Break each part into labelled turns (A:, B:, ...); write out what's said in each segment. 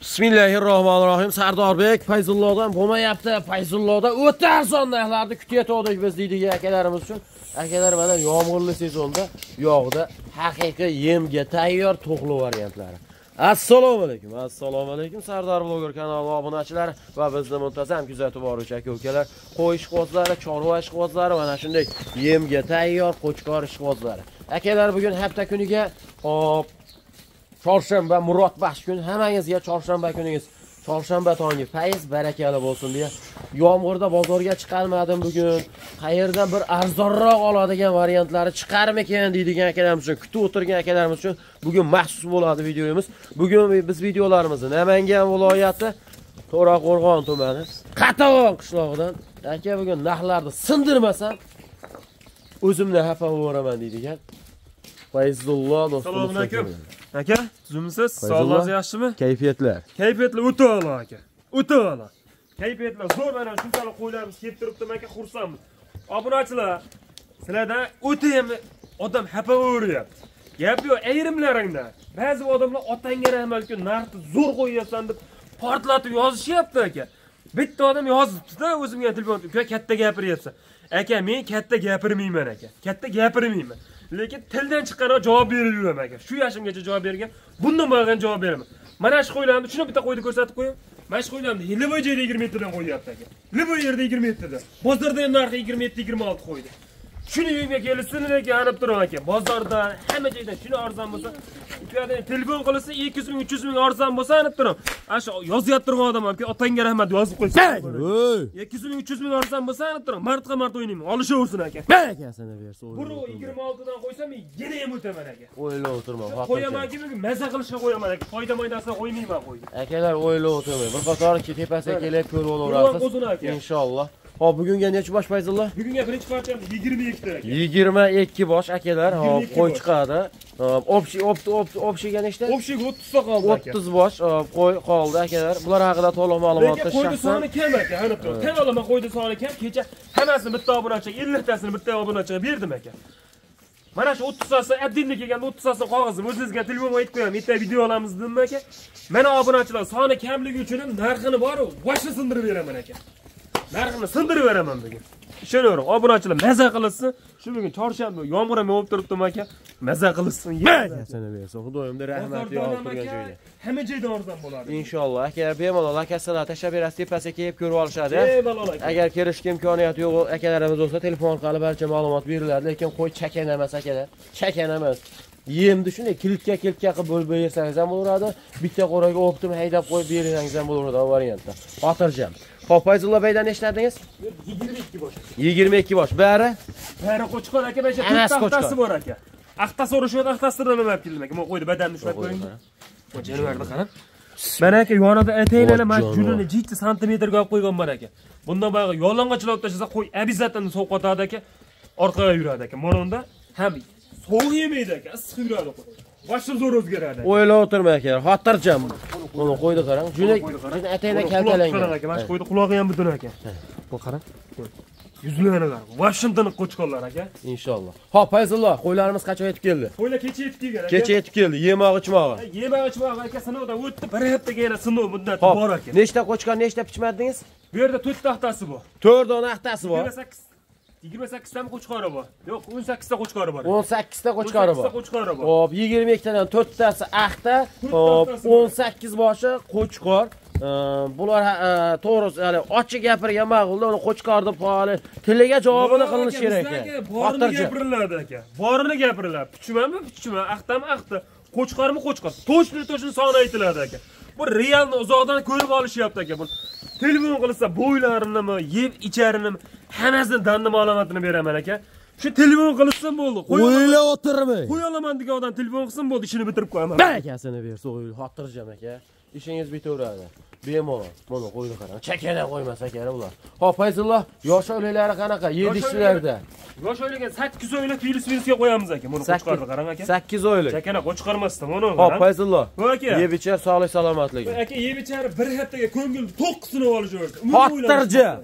A: bismillahi sardorbek fayzullodan bo'lmayapti. Fayzulloda o'ta arzon narxlarda kutyotgandik biz deydik akalarimiz uchun. Akalar mana yomg'irli sezonda yog'da haqiqiy yemga tayyor to'qli variantlari. Assalomu alaykum. Assalomu alaykum sardor bloger kanali obunachilari va bizni muntazam kuzatib boruvchi aka ukalar qo'y ishqozlari, chorva ishqozlari mana shunday yemga tayyor qo'chqor ishqozlari. akalar bugun hafta kuniga hop chorshanba murodbaxsh kun hammangizga chorshanba kuningiz. Chorshanba tongi fayz barakali bo'lsin deya. Yomg'irda bozorga chiqolmadim bugun. Qayerdan bir arzonroq oladigan variantlari chiqarmikan deydigan akalarimiz uchun kutib o'tirgan akalarimiz uchun bugun maxsus bo'ladi videomiz bugun biz videolarimizni namangan viloyati to'raqo'rg'on tumani qatag'on qishlog'idan. Aka bugun narxlarni sindirmasam o'zimni xafa bo'laman deydigan. Fayzullo do'stimiz
B: assalomu alaykum aka tuzumisiz? Sog'lig'ingiz yaxshimi?
A: Kayfiyatlar.
B: Kayfiyatlar o'ta a'lo aka. O'ta a'lo kayfiyatlar zo'r mana shunchalik qo'ylarimiz kelib turibdi aka xursandman. Obunachilar sizlardan o'ta ham odam xafa bo'lyapti. Gap yo'q ayrimlaringda. Ba'zi odamlar otangga rahmat narxni zo'r qo'yyapsan deb portlatib yozishyapti aka. Bitta odam yozibdida o'zimga telefon uka katta gapiryapsan. Aka men katta gapirmayman aka. Katta gapirmayman lekin tildan chiqqanroq javob berib yuraman aka. Shu yoshimgacha javob bergan bundan bo'lgan javob beraman. Mana shu qo'ylarni shuni bitta qo'yni ko'rsatib qo'ying. Mana shu qo'ylarni любой joyda yigirma yettidan qo'yyapti aka. Любой yerda yigirma yettidan. Bozorda ham narxi yigirma yetti yigirma olti qo'ydi. Shuni uyimga kelsin lekin anib turaman aka bozordan hamma joydan shuni arzon bo'lsa telefon qilsa ikki yuz ming uch yuz ming arzon bo'lsa anib turaman ana shu yozyapti turgan odam aka otangga rahmat yozib qo'ysin ikki yuz ming uch yuz ming arzon bo'lsa anib turaman martqa mart o'ynayman olishaversin aka.
A: Barakasini bersin
B: bir yigirma oltidan qo'ysam yana ham o'taman aka.
A: O'ylab o'tirmang
B: qo'yamanki maza qilishga qo'yaman aka. Foyda maydasini qo'ymayman qo'yni
A: akalar o'ylab o'tirmang bir qator tepasiga kelib ko'rib olaverasiz. inshaalloh hop bugunga necha bosh fayzullo?
B: Bugunga birinchi partiyam yigirma ikkita aka
A: yigirma ikki bosh akalar. Hop qo'y chiqadi. Общий общийga nechta
B: общийga o'ttizta qoldi
A: o'ttiz bosh qo'y qoldi akalar. Bular haqida to'liq ma'lumotni
B: qo'yni soni kam aka aniq olaman qo'yni soni kam. Kecha hammasini bitta obunachiga elliktasini bitta obunachiga berdim aka. Mana shu o'ttiztasi отдельно kelganda o'ttiztasini qog'ozini o'zingizga telefonga aytib qo'yaman. Ertaga video olamiz dedim aka? Mana obunachilar soni kamligi uchun ham narxini boru boshini sindirib beraman aka narxini sindirib beraman bugun ishonavering obunachilar maza qilishsin. Shu bugun chorshanba yomg'ir ham yog'ib turibdi aka maza qilishsin
A: barakasini bersin xudoyimda rahmat yog'ib turgan joyda.
B: hamma joyda arzon bo'ladi.
A: Inshaalloh aka bemalol akasilar tashlab berasiz tepasiga kelib ko'rib olishadi
B: bemalol
A: agar kelishga imkoniyati yo'q akalarimiz bo'lsa telefon orqali barcha ma'lumot beriladi lekin qo'y chakan emas akalar chakan emas. Yemni shunday kiltka kiltka qilib bo'lib bersangiz ham bo'laveradi bitta qo'raga o'pdim haydab qo'yib bersangiz ham bo'laveradi variantda xotirjam Xo'p, Fayzullo baydan eshitdingiz?
B: 22 bosh.
A: 22 bosh. Bari?
B: Bari qo'chqor aka, mana shu taxtasi bor aka. Axtasi urishib, axtasini nima olib keldim aka. Men qo'ydi badanni ushlab qo'ying. Bu jonivorni qarab. Mana aka yonida ataylari mana junini 7 santimetrga olib qo'yganman aka. Bundan boya yolg'onchilar olib tashlasa qo'y обязательно sovqotadi aka. Orqaga yuradi aka. Mana unda ham sovuq yemaydi aka, issiq yuradi qo'y. boshim zo'r o'zgaradi
A: o'ylab o'tirmang aka xotirjam buni qo'ydi qarang. Juda ataylar kaltalangan
B: qarang aka mana shu qo'yni qulog'i ham butun aka. Bu qarang. Yuzlari qarang vashim tiniq qo'chqonlar aka.
A: Inshaalloh. Ho'p fayzullo qo'ylarimiz qachon yetib keldi?
B: Qo'ylar kecha yetib kelgan aka.
A: Kecha yetib keldi yemoq ichmog'i.
B: Yemoq ichmog'i aka sinovdan o'tdi. Bir haftaga yana sinov muddati bor aka.
A: nechta qo'chqor nechta pichmadingiz?
B: Bu yerda to'rtta axtasi bor.
A: To'rt dona axtasi bor
B: yigirma sakkiztami qo'chqori bor. Yo'q o'n sakkizta qo'chqori bor.
A: o'n sakkizta qo'chqori bor.
B: qo'chqori bor.
A: Hop yigirma ikkitadan to'rttasi axta hop o'n sakkiz boshi qo'chqor. Bular to'g'risi hali ochiq gapirgan ma'qulda uni qo'chqor deb hali tiliga javobini qilinishi kerak ekan.
B: borini gapiriladi aka. Borini gapiriladi puchmami puchma axtami axta qo'chqormi qo'chqor. Точно точно soni aytiladi aka. Bu realni uzoqdan ko'rib olishyapti aka. Buni telefon qilsa bo'ylarinimi yeb icharinimi hammasini danni ma'lumotini beraman aka. Shu telefon qilishsin bo'ldi
A: o'ylab o'tirmang
B: qo'ya olaman degan odam telefon qilsin bo'ldi ishini bitirib qo'yaman.
A: Barakasini bersin xotirjam aka. Ishingiz bitaveradi bemalol mana qo'yni qarang chakana qo'ymas aka bular. Hop fayzullo yosh o'liklari qanaqa? Yedi ishchilarda
B: yosh o'ylagan sakkiz oylik virus virusga qo'yamiz aka. Buni qo'chqorni qarang aka.
A: sakkiz oylik
B: chakana qo'chqarmasdan mana
A: hop fayzullo
B: aka
A: yeb ichar sog'lik salomatlik
B: aka yeb ichar bir haftaga ko'ngil to'q sinib olish
A: xotirjam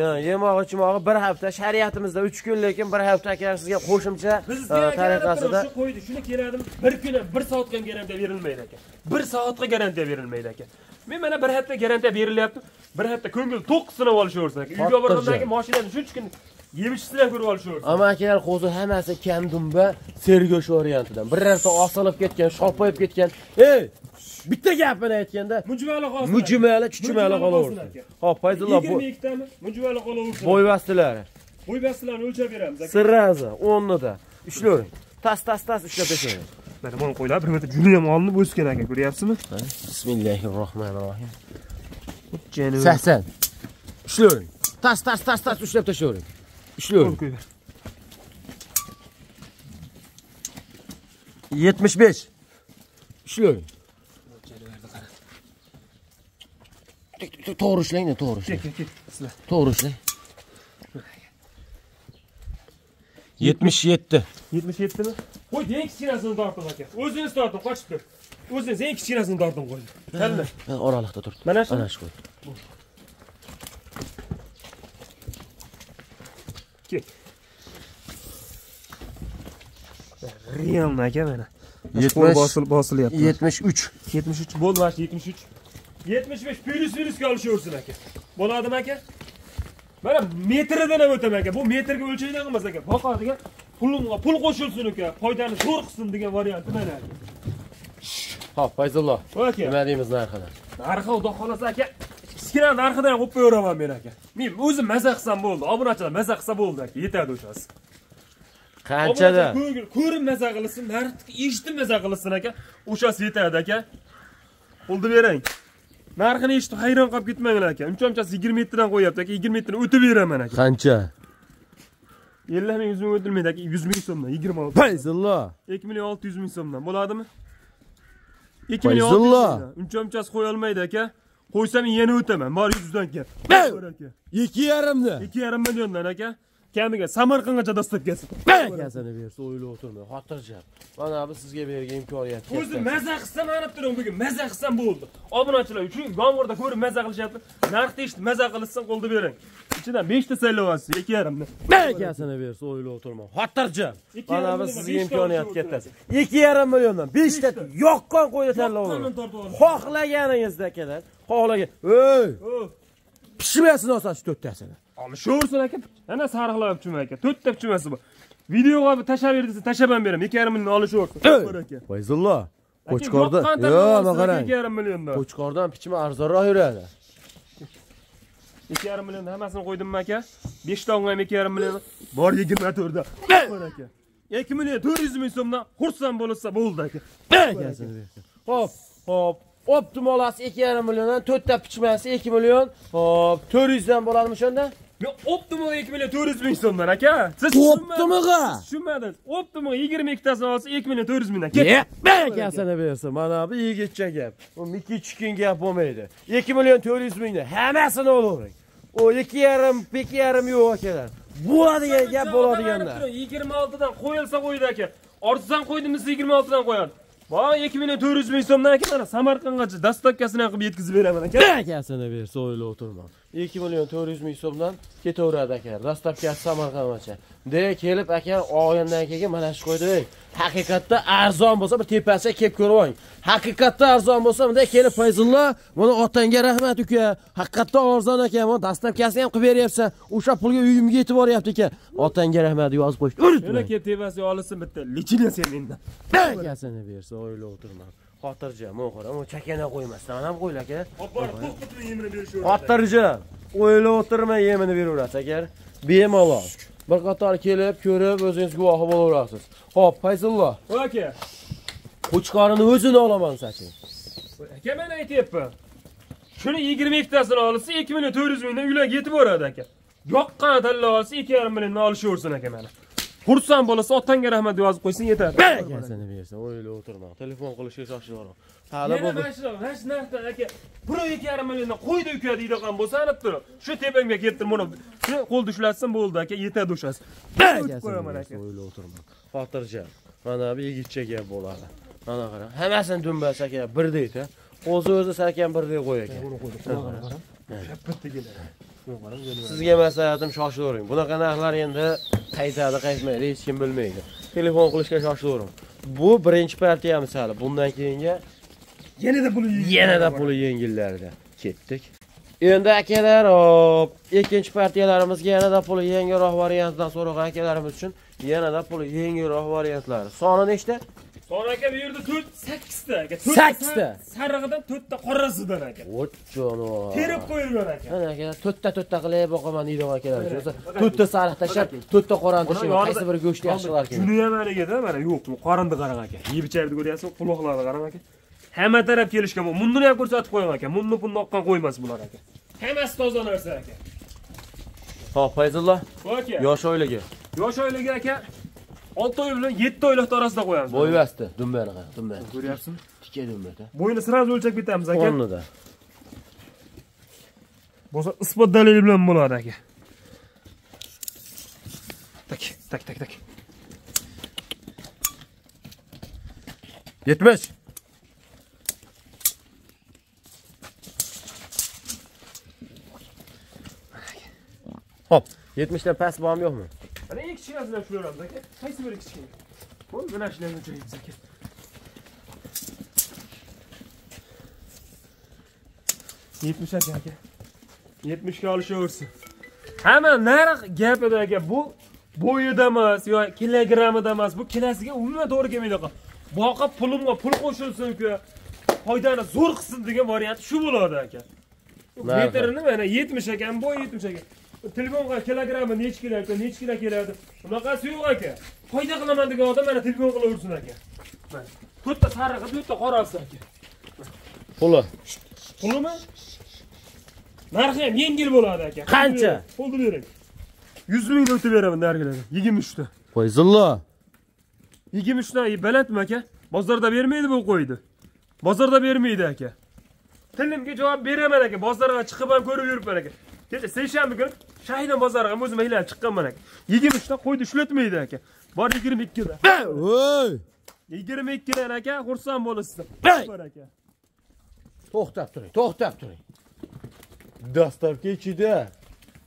A: yo yemog'i ichmog'i bir hafta shariatimizda 3 kun lekin bir hafta akalar sizga qo'shimcha e, tariqasida
B: shu qo'ydi shuni keladimi bir kun ham bir soatga ham garantiya berilmaydi aka. Bir soatga garantiya berilmaydi aka. Men mana bir hafta garantiya berilyapti. Bir hafta ko'ngil to'q sinab olishaversin aka. Uyga keyin mashinani shuncha kun yemishsizlar ko'rib olishaversin
A: Ammo akalar hozir hammasi kam dumba sergosh variantidan. Birorta osilib ketgan, shopayib ketgan. Ey! Bitta gapini aytganda
B: mujmali hozir
A: mujmali, chuchmali
B: Mujmali
A: qolaversin.
B: qolsin.
A: Hop, Fayzulloh bu
B: 22 tami mujmali qolaversin
A: bo'yvastilari.
B: bo'y bastilarni o'lchab beramiz aka
A: Sirrazi 10 da. Ishlavering. Tas tas tas ushlab tashlang.
B: mana buni qo'ylar bir marta juni ham olinib o'sgan aka ko'ryapsizmi
A: Bismillahirrohmanirrohim.
B: Jani.
A: 80. Ishlavering. Tas tas tas tas ushlab tashlavering. Ishlavering.
B: qo'ylar
A: 75. Ishlavering. To'g'ri ishlang, to'g'ri ishlang.
B: ket ket sizlar
A: To'g'ri ishlang. 77.
B: 77 mi? Qo'y, eng kichkinasini tortdim aka. O'zingiz torting, qochib tur. O'zingiz eng kichkinasini torting qo'y. Kalla.
A: Men oralikda tur.
B: Mana shu?
A: Mana shu qo'y.
B: Ket. Realni aka mana.
A: Yetmish-
B: bosil bosilyapti.
A: 73.
B: 73 bo'ldi mana shu 73. 75 virus virusga olishaversin aka. Bo'ladimi aka? Mana metridan ham o'taman aka. Bu metrga o'lchaydigan emas aka. Boqadigan pulimga pul qo'shilsin aka. Foydani zo'r qilsin degan varianti mana.
A: Hop, Fayzulloh.
B: Aka.
A: Nima deymiz narxini?
B: narxi xudo xohlasa aka kichkina narxidan ham qo'yib qo'yaveraman men aka. Men o'zim maza qilsam bo'ldi. Obunachilar maza qilsa bo'ldi aka. Yetadi o'shasi.
A: Qanchada?
B: Ko'rib- maza qilsin narxni eshitib maza qilsin aka. O'shasi yetadi aka. Qo'lni bering. Narxini eshitib hayron qolib ketmanglar aka. Uncha-munchasi yigirma yettidan qo'yyapti aka. Yigirma yettini o'tib beraman aka.
A: Qancha?
B: ellik ming yuz ming o'tilmaydi aka. Yuz ming so'mdan yigirma olti
A: Fayzulloh.
B: ikki million olti yuz ming so'mdan bo'ladimi? Ikki million olti yuz mingdan. Uncha munchasi qo'ya olmaydi aka qo'ysam yana o'taman. Bor yuzdan kel.
A: Ey!
B: Bor aka
A: Ikki yarimni.
B: ikki yarim milliondan aka. Kamiga samarqandgacha dostavkasi
A: Akasini bersa o'ylab o'tirmay, xotirjam. Mana bu sizga bergan imkoniyat.
B: o'zi maza qilsam qarab turing bugun maza qilsam bo'ldi. Obunachilar uchun yomg'irda ko'rib maza qilishyapti. Narxni eshitib maza qilishsin qo'lda bering. Ichidan beshta saylayapsiz ikki yarimni
A: Akasini bersa o'ylab o'tirmay, xotirjam.
B: Ikki
A: Mana
B: yarim
A: bu sizga
B: beshta
A: imkoniyat kattasi. 2,5 milliondan 5 ta yoqqan qo'yni tanlab oling. Xohlaganingizda akalar, xohlagan. Ey!
B: Oh.
A: Pishmasin olsangiz to'rttasini.
B: Olishaversin aka. Ana sariqlab chuma aka. To'rtta chumasi bor. Videoga tashlab ber desa tashlab ham beraman. 2,5 million olishaversin. Aka.
A: Fayzulloh.
B: Aka,
A: Qo'chqorda.
B: yoqqan
A: Yo,
B: tanlab
A: mana qarang.
B: 2,5 milliondan.
A: Qo'chqordan pichma arzonroq yuradi.
B: 2,5 million hammasini qo'ydimmi aka? 5 ta ham 2,5 million. Bor 24 da. Aka. 2 million 400 ming so'mdan xursand bo'lsa bo'ldi aka.
A: Akasini bersin. Hop, hop. Optimalasi 2,5 milliondan 4 ta pichmasi 2 million. Hop, 400 dan bo'ladimi?
B: Men optimal 2 million 400 ming so'mdan aka. Siz
A: Optimig'a.
B: Tushunmadingiz. Optimal 22 tasini olsa 2 million 400 mingdan. Ket.
A: Akasini bersin. Mana bu yigitcha gap. Bu Miki chikin gap bo'lmaydi. 2 million 400 mingdan hammasini olavering. O 2,5, 2,5 yo'q akalar. Bo'ladigan gap bo'ladiganlar.
B: 26 dan qo'yilsa qo'ydi aka. Ortidan qo'ydim desa 26 dan qo'yadi. Voy 2 million 400 ming so'mdan aka mana Samarqandgacha dastavkasini qilib yetkazib beraman aka.
A: Akasini bersa o'ylab o'tirma. 2 million 400 ming so'mdan ketaveradi akalar. Dastavkasi Samarqandgacha. De kelib aka olgandan keyin mana shu qo'ydi. Haqiqatda arzon bo'lsa bir tepasiga kelib ko'rib oling. Haqiqatda arzon bo'lsa bunday kelib Fayzulloh, buni otangga rahmat uka. Haqiqatda arzon ekan, bu dastavkasini ham qilib beryapsan. O'sha pulga uyimga yetib boryapti ekan. Otangga rahmat yozib qo'yishdi. Unutma.
B: kelib tepasiga olsin bitta lichina sen mendan.
A: Bersa o'ylab o'tirma. Xotirjam, o'qira, u chakana qo'ymasdan ham qo'yil aka.
B: Hop bor, to'xtatib yemini berishaveradi.
A: Xotirjam. O'ylab o'tirmay yemini beraverasiz agar bemalol. Bir qator kelib, ko'rib, o'zingiz guvohi bo'laverasiz. Xo'p, Fayzulloh,
B: Aka.
A: qo'chqorini o'zini olaman saching.
B: Aka men aytyapman. Shuni 22 tasini olsa 2 million 400 mingdan uylarga yetib boradi aka. Yoqqan tanlab olsa 2,5 milliondan olishaversin aka mana. Xursand bo'lsa otangga rahmat yozib qo'ysin yetadi.
A: Akasini bersa, o'ylab o'tirma. Telefon qilishga shoshilaver. Hali
B: Yana mana shu, mana shu narxdan aka. Buni 2,5 milliondan qo'ydi uka deydigan bo'lsa anib turib. Shu tepamga keltir mana. Shuni qo'lda ushlatsin bo'ldi aka, yetadi o'shasi. qo'yaman aka.
A: o'ylab o'tirma. Xotirjam. Mana bu yigitcha gap bo'ladi. Mana qara. Hammasini dumbas aka birdek-a. O'zi o'zi salkam birdek qo'y ekan.
B: Buni. Qara, qara.
A: Sizga maslahatim shoshilavering. Bunaqa narxlar endi qaytadi, qaytmaydi, hech kim bilmaydi. Telefon qilishga shoshilavering. Bu birinchi partiya misali. Bundan keyingi
B: Yanada pul
A: yanada puli yengillarda ketdik. Endi akalar, hop, ikkinchi partiyalarimizga yanada puli yengilroq variantdan so'ragan akalarimiz uchun yanada puli yengilroq variantlari. Soni nechta?
B: Sonra aka bu yerda 4 8 ta aka.
A: Sakkizta?
B: Sarig'idan 4 ta qorasidan aka.
A: Voch jonivor.
B: Terib qo'yilgan aka.
A: Mana akalar to'rtta to'rtta qilib boqaman deydigan akalar. O'zi to'rtta sariq tashlab, to'rtta qorani tashlab, qaysi biri go'sht yaxshilarkan.
B: Shuni ham haligida mana yo'q, bu qorinni qarang aka. Yeb ichardi ko'ryapsiz, quloqlarni qarang aka. Hamma taraf kelishgan bu. Mundini ham ko'rsatib qo'ying aka. Munni bunni oqqan qo'ymas bular aka. Hammasi toza narsa aka.
A: Hop, Fayzullo,
B: Bu aka.
A: yosh oilaga
B: Yosh oilaga aka 6 oy bilan 7 oylik orasida qo'yamiz.
A: bo'y basti, dumbani dumbani.
B: Ko'ryapsizmi?
A: Tikka dumbada.
B: Bo'yini sirab o'lchab ketamiz aka.
A: O'rnida.
B: Bo'lsa isbot dalili bilan bo'ladi aka. Tak, tak, tak, tak.
A: 70. Hop, 70 dan past bormi yo'qmi?
B: Mana eng kichkinasini ham shularamiz aka. Qaysi biri kichkina? Bu mana shularni o'chiramiz aka. yetmish aka aka yetmishga olishaversin hamma narx gap edi aka bu bo'yida emas yo kilogrammida emas bu kilosiga umuman to'g'ri kelmaydi aka boqa pulimga pul qo'shilsin-ku foydani zo'r qilsin degan variant shu bo'ladi aka metrini mana yetmish ekan bo'y yetmish ekan telefonga kilogrammi nechi kilo aka nechi kilo keladi bunaqasi yo'q aka foyda qilaman degan odam mana telefon qilaversin aka mana to'rtta sarig'i to'rtta qorasi aka
A: Puli.
B: Pulimi? Narxi ham yengil bo'ladi aka.
A: Qancha?
B: Pulni bering. 100 mingga o'tib beraman nargilarga. 23 ta.
A: Fayzullo.
B: 23 ta balandmi aka? Bozorda bermaydi bu qo'ydi. Bozorda bermaydi aka. Tilimga javob beraman aka. Bozorga chiqib ham ko'rib yuribman aka. Kecha seshanba kuni Shahidan bozoriga ham o'zim haylab chiqqanman aka. 23 ta qo'ydi ishlatmaydi aka. Bor 22 da.
A: Voy!
B: 22 dan aka, xursand bo'lasiz. Bor aka.
A: To'xtab turing, to'xtab turing. Dastavka ichida.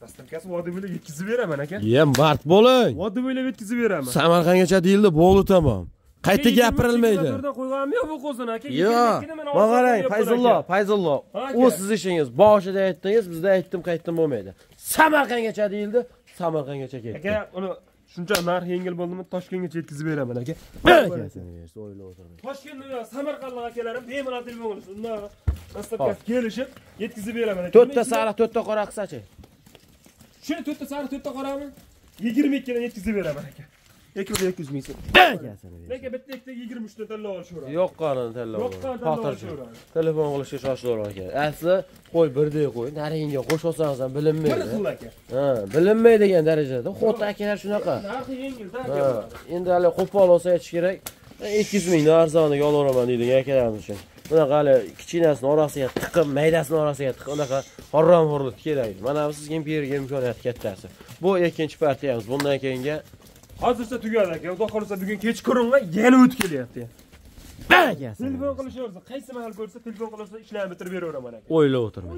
B: Dastavkasi vodiy bo'ylab yetkazib beraman aka.
A: Ye, mard bo'ling.
B: Vodiy bo'ylab yetkazib beraman.
A: Samarqandgacha deyildi, bo'ldi tamom. Qayta gapirilmaydi.
B: Yo'q bu qo'zini aka?
A: Yo'q. Mana qarang, Fayzullo, Fayzullo. U siz ishingiz. Boshida aytdingiz, bizda aytdim, qaytdim bo'lmaydi. Samarqandgacha deyildi, Samarqandgacha ketdi.
B: Aka, uni shuncha narx yengil bo'ldimi, Toshkentgacha yetkazib beraman aka. Toshkentda Samarqandlik akalarim bemalol telefon qilishdi. Undan dastavkasi kelishib yetkazib beraman aka.
A: To'rtta sariq, to'rtta qora qilsachi?
B: Shuni to'rtta sariq, to'rtta qorami? 22 dan yetkazib beraman aka. Ekibda 200 ming so'm. Lekin bitta ikkita 23 dan tanlab olishaveradi.
A: Yo'q qonun tanlab.
B: Yo'q qonun tanlab
A: Xotirjam.
B: olishaveradi.
A: Telefon qilishga shoshilaver aka. Asli qo'y birdek qo'y, naringga qo'shilsangiz ham
B: Bir
A: bilinmaydi.
B: xil aka.
A: Ha, bilinmaydigan darajada. Xotda akalar shunaqa.
B: Narxi yengil-da aka.
A: endi hali qo'pol olsa aytish kerak. 200 ming arzoniga olaman deydi akalarimiz uchun. Bunaqa hali kichkinasini orasiga tiqib, maydasini orasiga tiqib, unaqa horram-horlik kerak. Mana bu sizga bergan imkoniyat kattasi. Bu ikkinchi partiyamiz. Bundan keyingi
B: Hozircha tugadi aka. Xudo xolisa bugun kechqurunga yana o'tib kelyapti. Telefon qilishaversa, qaysi mahal ko'rsa telefon qilsa ishlarni bitirib beraveraman aka.
A: O'ylab o'tirmang.